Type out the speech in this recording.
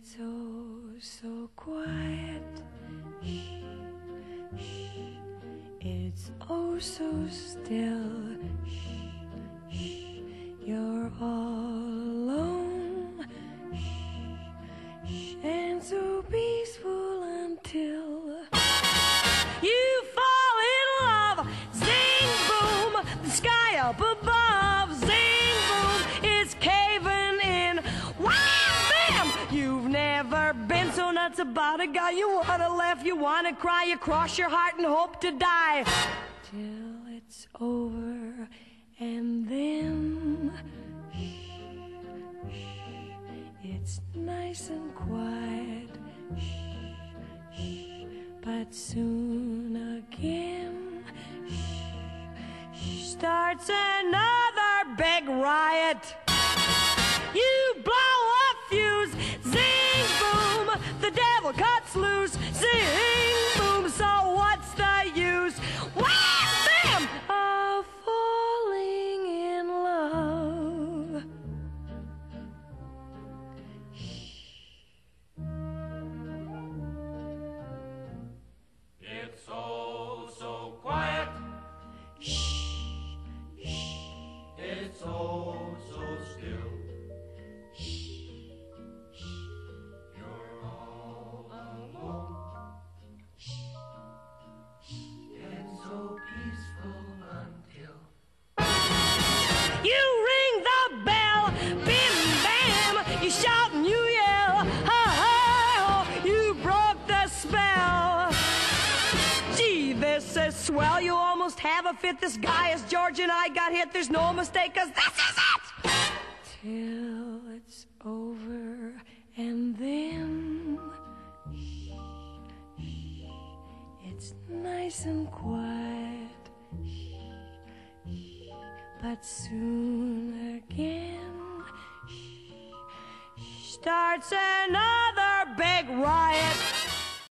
it's oh so quiet. Shh, shh. It's oh so still. Shh, shh. You're all alone. Shh, shh. And so be. You've never been so nuts about a guy. You wanna laugh, you wanna cry, you cross your heart and hope to die till it's over, and then shh, shh, it's nice and quiet. Shh, shh, but soon again shh, starts another big riot. Loose, This swell, you almost have a fit. This guy is George and I got hit, there's no mistake, cause this is it! Till it's over, and then it's nice and quiet. But soon again starts another big riot.